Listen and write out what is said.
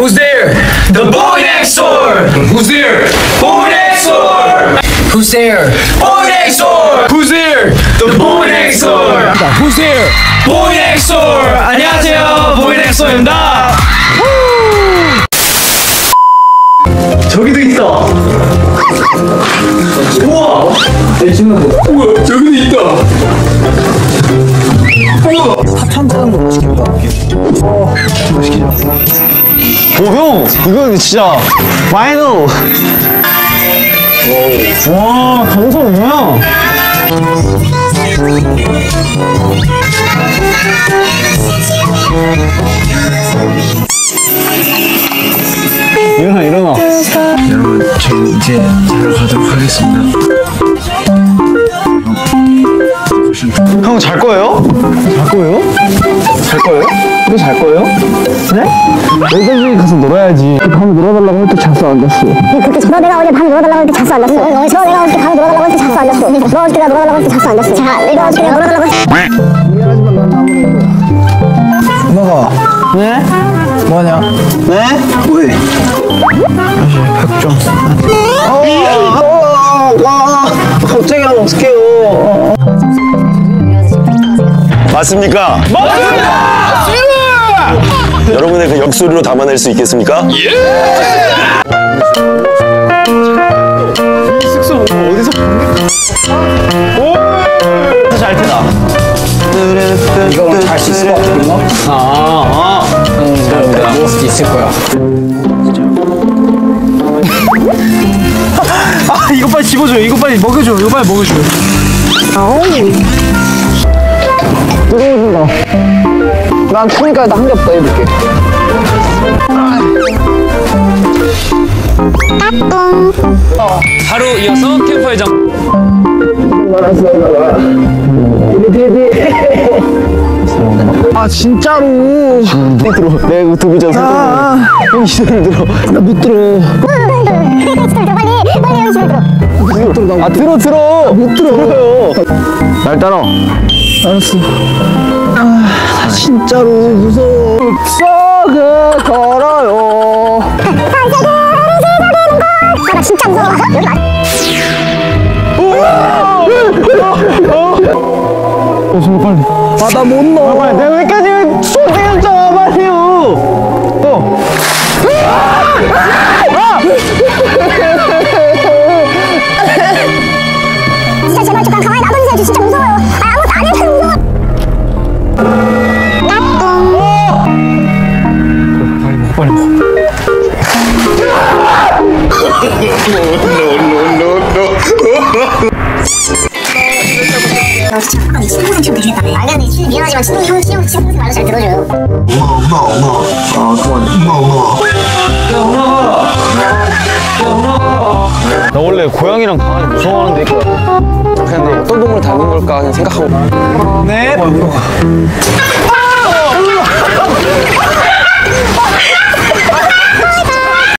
Who's there? The boy next door. Who's there? Boy next door. Who's there? Boy next door. Who's there? The boy next door. Who's there? Boy next door. 안녕하세요. 보이 넥스토입니다. 저기도 있다. 우와. 내 친구. 우와, 저기도 있다. 합창자는 거 맛있겠다. 어, 맛있겠다. 오, 형! 이건 진짜 와이노! 와, 감성 뭐야? 일어나, 일어나. 여러분, 저 이제 자러 가도록 하겠습니다. 형, 잘 거예요? 잘 거예요? 잘 거예요? 이거 잘 거예요? 네? 여기까지 가서 놀아야지. 밤에 놀아달라고 할때 잤어, 안 잤어? 그렇게 너 내가 어제 밤 놀아달라고 할때 잤어 안 잤어? 너 내가 어제 밤 놀아달라고 할때 잤어 안 잤어? 너 어제 내가 놀아달라고 할때 잤어 안 잤어? 자, 내가 어제 내가 놀아달라고 할 때. 엄마가. 네? 뭐하냐? 네? 왜? 어, 어, 와, 갑자기 하면 어떡해요. 맞습니까? 맞습니다! 여러분의 그 역소리로 담아낼 수 있겠습니까? 숙소 어디서 오! 잘 테다. 이거 잘수 있을 것 같거든요? 아, 아. 감사합니다. 먹을 수 있을 거야. 아, 이거 빨리 집어줘. 이거 빨리 먹여줘. 이거 빨리 먹여줘. 아우. 뜨거워진다. 난 추니까 일단 한개 없다 해볼게. 하루 이어서 캠프회장. 아 진짜로. 들어 내 유튜브 전 아, 형 시선을 들어. 나 못 들어. 빨리 빨리 여기 집에 들어. 아 들어. 들어. 못 들어요. 날 따라 알았어. 아 진짜로 무서워 썩어 걸어요 아, 나 진짜 무서워. 여기 나. 어 정말 빨리 아나 못 넣어 빨리 내가 여기까지 소개를 잡아봐요 어 진짜 제발 좀 가만히 놔둬주세요. 저 진짜 무서워요. 아, 아무 진짜 한번 친구랑 좀 되겠다. 아, 근데 미안하지만 친구 형 진짜 평소 말로 잘 들어줘요. 나 원래 고양이랑 강아지 무서워하는데 그냥 나 어떤 동물 닮은 걸까 그냥 생각하고 네